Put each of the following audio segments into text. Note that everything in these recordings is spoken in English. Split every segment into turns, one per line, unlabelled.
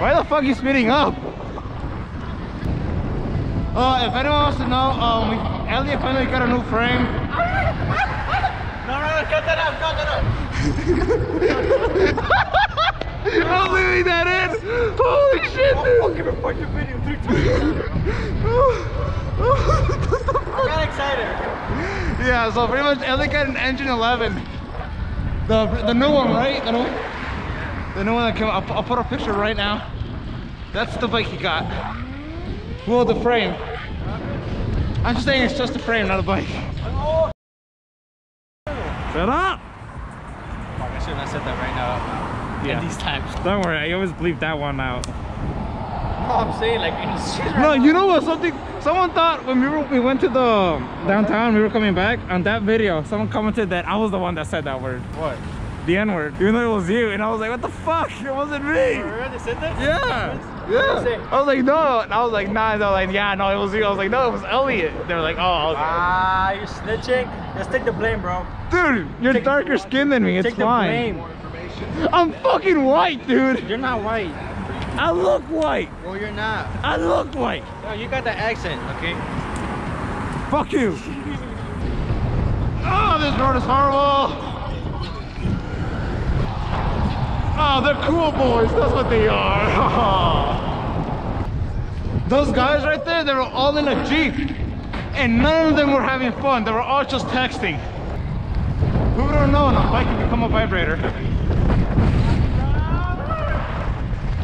Why the fuck are you speeding up? Uh, if anyone wants to know, um, we, Eliott finally got a new frame.
No, no, no, cut that out, cut that out.
I'm leaving that in. Holy shit, dude.
I'm gonna fuck your video three. I got excited.
Yeah, so pretty much Eliott got an engine 11. The the new one, right? The new, the new one that came. I'll, I'll put a picture right now. That's the bike he got. Well, the frame. I'm just saying it's just a frame, not a bike. Shut up!
Fuck, I shouldn't have said that right now.
Yeah.
In these times.
Don't worry, I always bleep that one out.
No, I'm saying like in the shit
No, you know what? Something someone thought when we were we went to the downtown, we were coming back on that video. Someone commented that I was the one that said that word,
What?
The N word, even though it was you. And I was like, what the fuck? It wasn't me.
You already said that?
Yeah,
What did you say?
yeah. I was like, no. And I was like, nah. They're like, yeah, no, it was you. I was like, no, it was Eliott. They were like, oh, okay.
Ah, you're snitching. Just take the blame, bro.
dude, you're
take-
darker skinned than me. It's
take the
fine.
blame.
I'm fucking white, dude.
You're not white.
I look white.
Well, you're not.
I look white.
No, you got the accent, okay?
Fuck you. Oh, this road is horrible. Oh, they're cool boys. That's what they are. Those guys right there, they were all in a Jeep. And none of them were having fun. They were all just texting. Who would have known a bike can become a vibrator?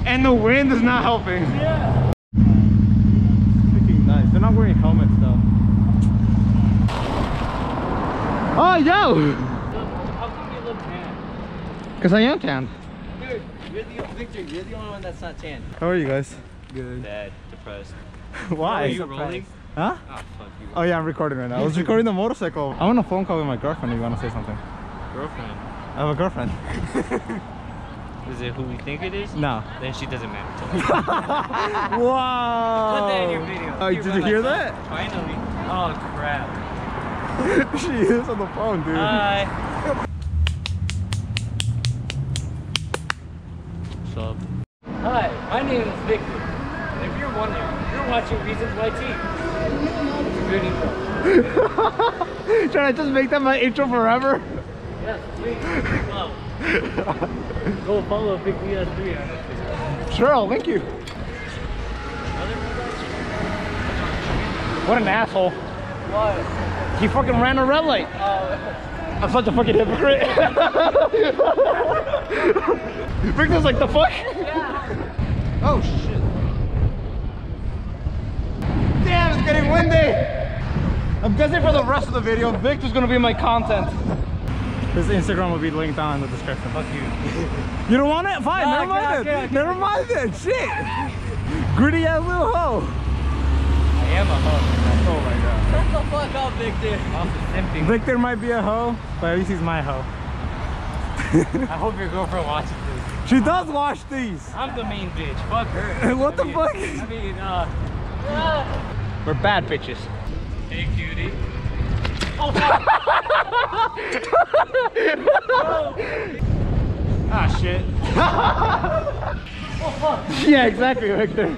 And the wind is not helping.
Yeah.
Freaking nice. They're not wearing helmets though. Oh, yo!
How come you look tan?
Because I am tanned.
Dude, you're the Victor. You're the only one that's not tan.
How are you guys?
Good. Bad. Depressed.
Why?
Are you rolling?
Huh?
Oh, fuck you.
Oh yeah, I'm recording right now. I was recording the motorcycle. I'm on a phone call with my girlfriend if you want to say something.
Girlfriend.
I have a girlfriend.
Is it who we think it is?
No.
Then she doesn't matter to us.
wow.
Put that in your video.
Oh, did you hear that?
Finally. Oh, crap.
she is on the phone, dude.
Hi. What's up? Hi, name. And if you're wondering, you're watching Reasons YT. It's a good intro.
Should I just make that my intro forever?
Yes, please. Wow. Go follow Big BS3.
Sure, I'll link you. What an asshole.
What?
He fucking ran a red light.
Oh,
I'm such a fucking hypocrite. Victor's like, the fuck? Oh, shit. Damn, it's getting windy. I'm guessing for the rest of the video, Victor's gonna be my content. His Instagram will be linked down in the description.
fuck you.
You don't want it? Fine,
No,
never
I
mind
can't, I
then.
can't, I can't.
Never mind then. Shit. Gritty ass little hoe.
I am a hoe.
Oh my god.
Shut the fuck up, Victor. I'm simping.
Victor might be a hoe, but at least he's my hoe.
I hope your girlfriend watches this.
She does wash these.
I'm the main bitch. Fuck her.
What the
mean-
fuck?
I mean, uh.
We're bad bitches.
Hey, cutie. Oh, fuck.
Ah, shit. Oh, fuck. Yeah, exactly, Victor.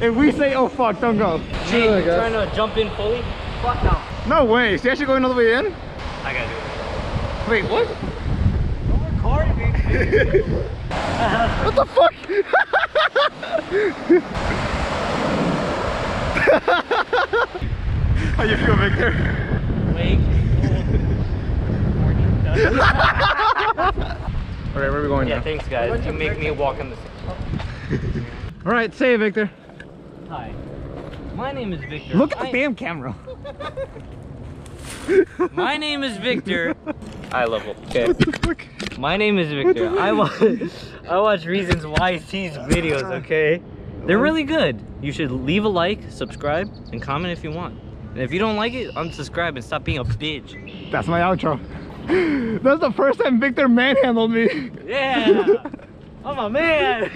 If we say, oh fuck, don't go.
Hey, you trying to jump in fully? Fuck no.
No way. Is he actually going all the way in?
I gotta do it.
Wait, what?
Don't record me.
What the fuck? How you feel, Victor?
Wake.
All right, where are we going
Yeah,
now?
thanks guys. You make me walk in the
All right, say it, Victor.
Hi. My name is Victor.
Look at the
I-
damn camera.
My name is Victor. I it. Okay.
What the fuck?
My name is Victor. I watch I watch Reasons YT's videos, okay? They're really good. You should leave a like, subscribe, and comment if you want. And if you don't like it, unsubscribe and stop being a bitch.
That's my outro. That's the first time Victor manhandled me.
Yeah! I'm a man!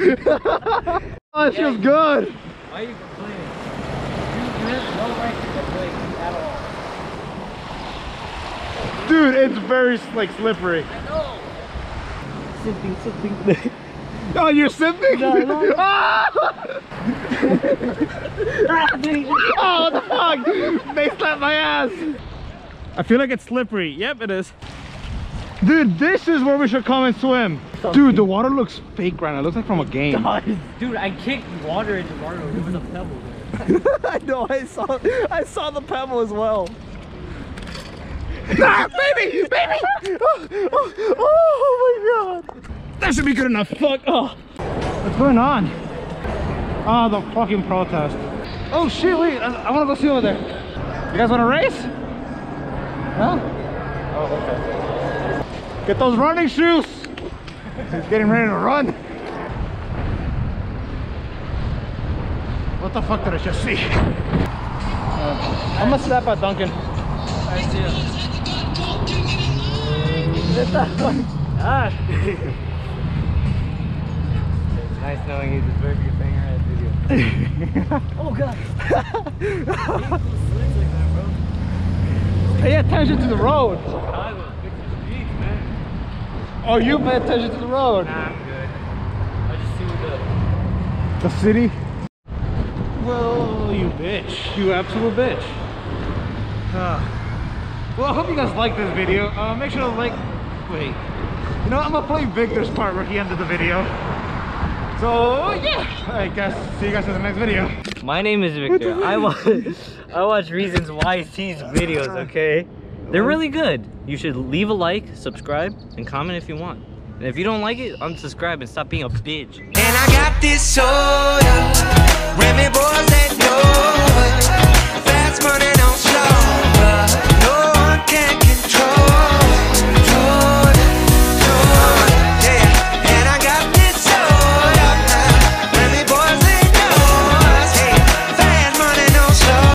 Oh, that feels good.
Why are you complaining? You, you have no right to complain at all.
Dude, it's very like slippery.
I know! Simping, simping.
Oh, you're sipping? Ah! oh, the fuck? They slapped my ass. I feel like it's slippery. Yep, it is. Dude, this is where we should come and swim. Dude, the water looks fake right now. It looks like from a game.
Dude, I kicked water into water. There was a pebble there.
I know, I saw I saw the pebble as well.
Ah, baby, baby!
Oh, oh, oh my god.
That should be good enough. Fuck. Oh. What's going on? Oh, the fucking protest. Oh shit, wait. I, I want to go see over there. You guys want to race? Huh? Oh, okay. Get those running shoes. He's getting ready to run. What the fuck did I just see? Uh, I'm gonna snap at Duncan.
I see Ah. it's nice knowing you deserve your banger ass video. oh god.
Pay attention to the road.
Chicago, fix the streets, man.
Oh, you pay attention to the road.
Nah, I'm good. I just see the
The city? Well, you bitch. You absolute bitch. Uh, well, I hope you guys like this video. Uh, make sure to like... Wait. You know, I'm gonna play Victor's part where he ended the video. So, yeah. I guess see you guys in the next video.
My name is Victor. I watch I watch Reasons YT's videos, okay? They're really good. You should leave a like, subscribe, and comment if you want. And if you don't like it, unsubscribe and stop being a bitch.
And I got this soda. Remy boys that know. Fast money don't show. No